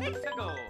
Mexico.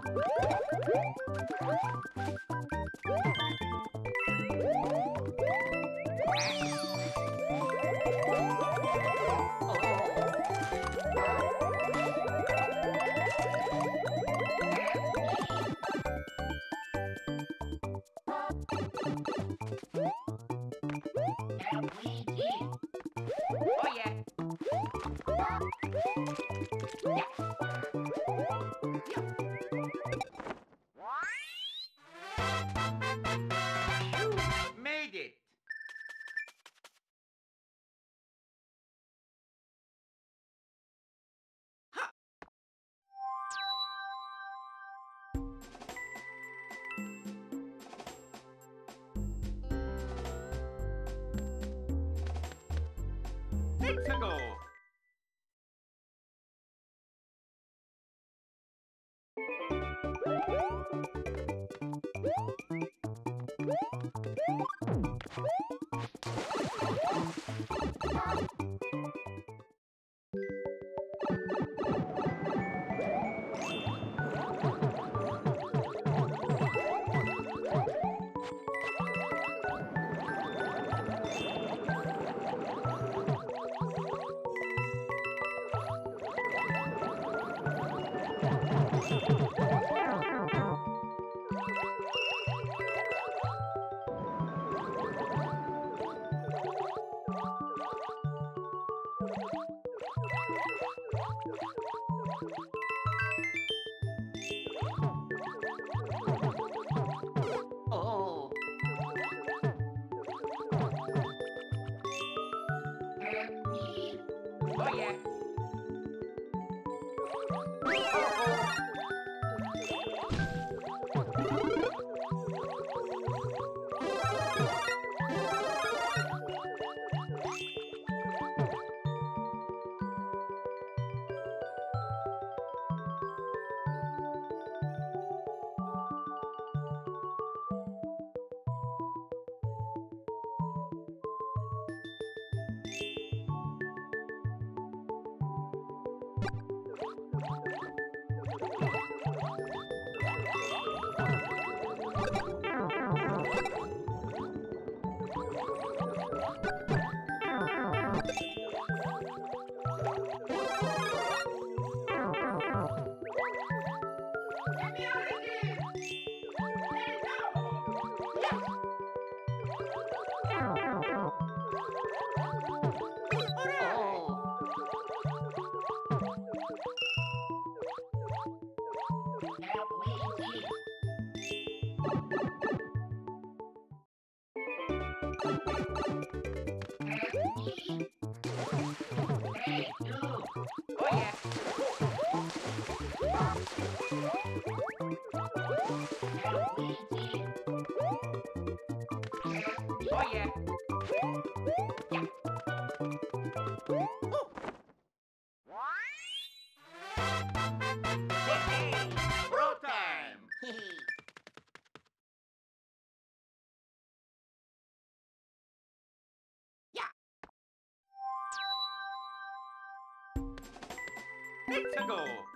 フフフフ。to go. Oh. Yeah. Oh Oh yeah. Oh, ago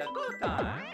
ちこうたい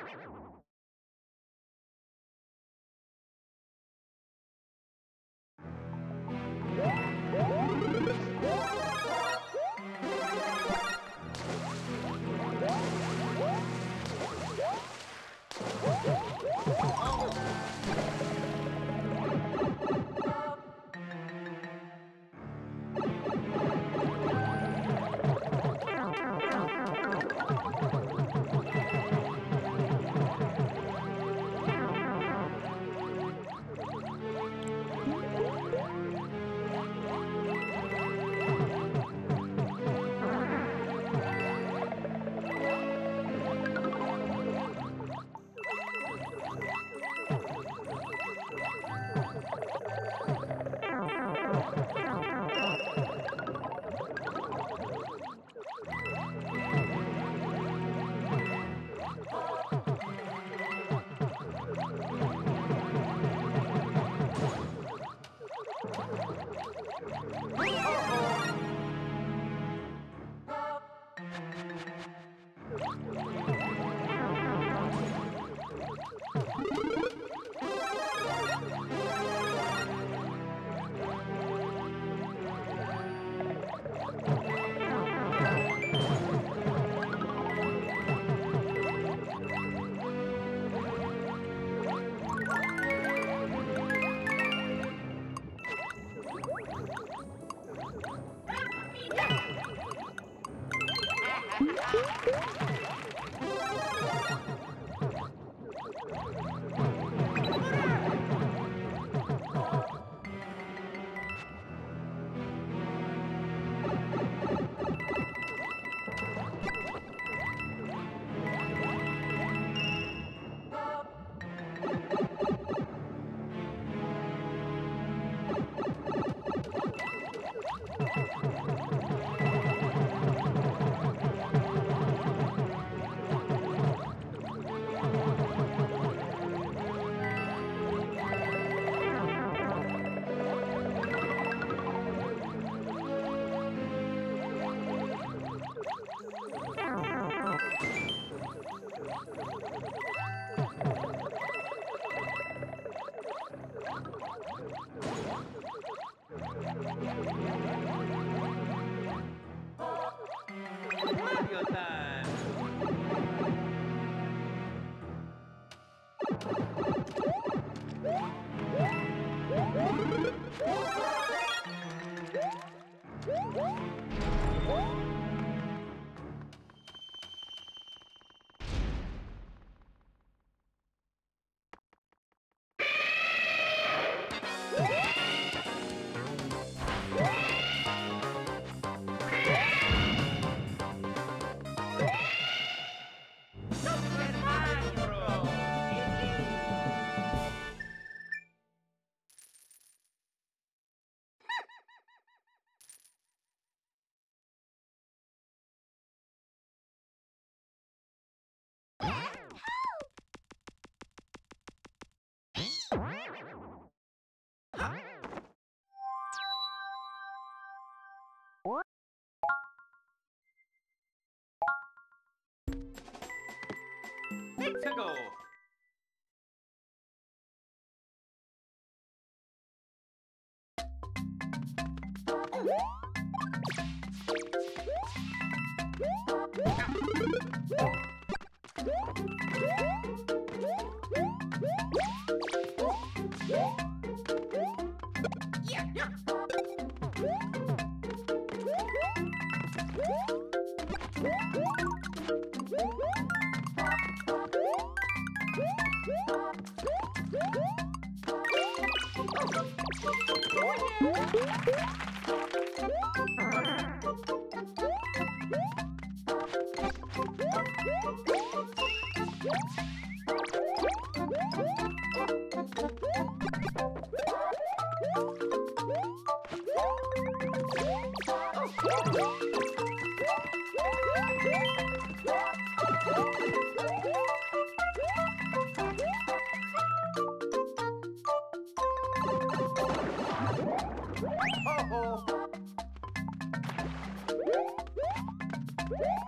Yeah, yeah. you.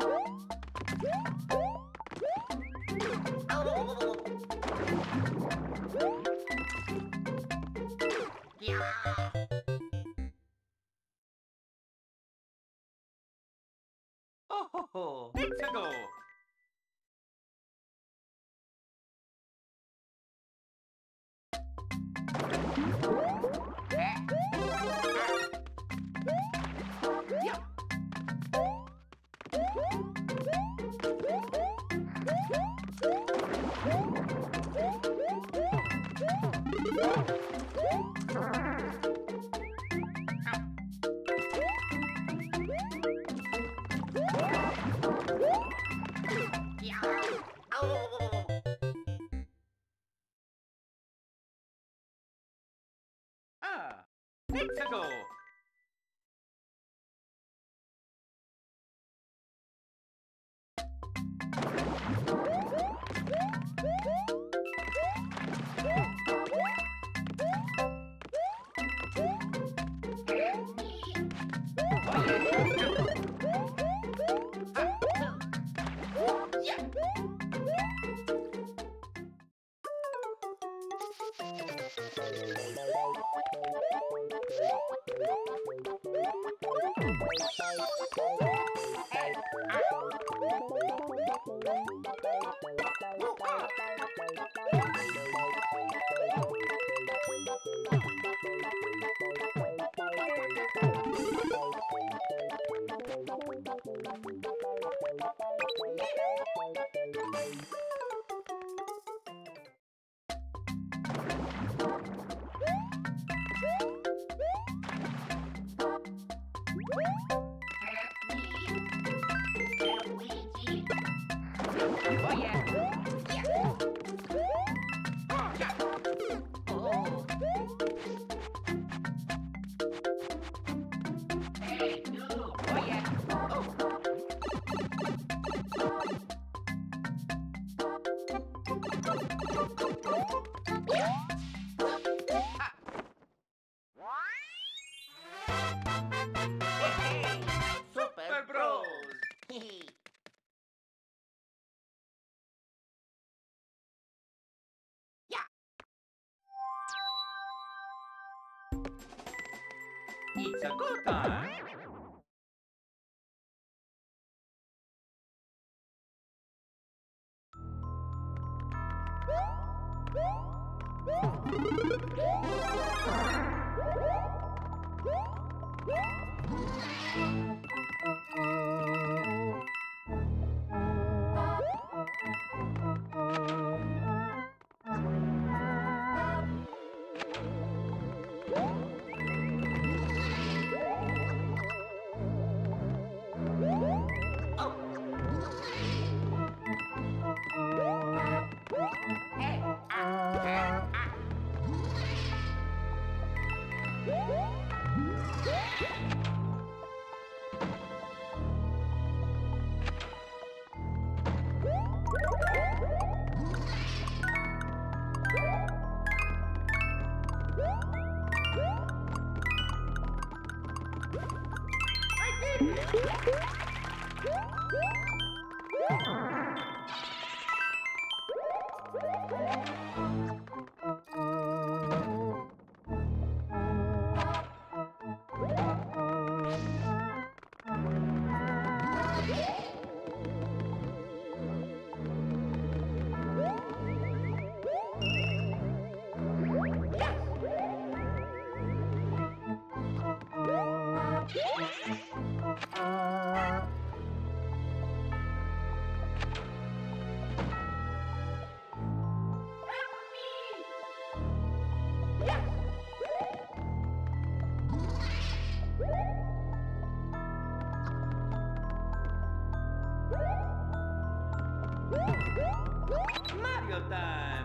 Let's go. Oh いこうか Jonathan.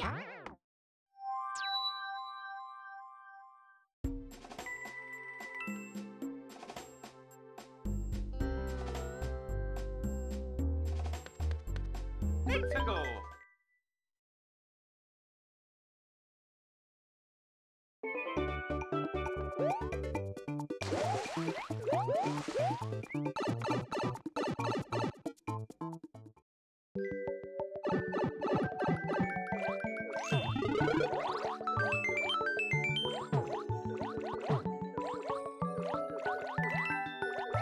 Let's go.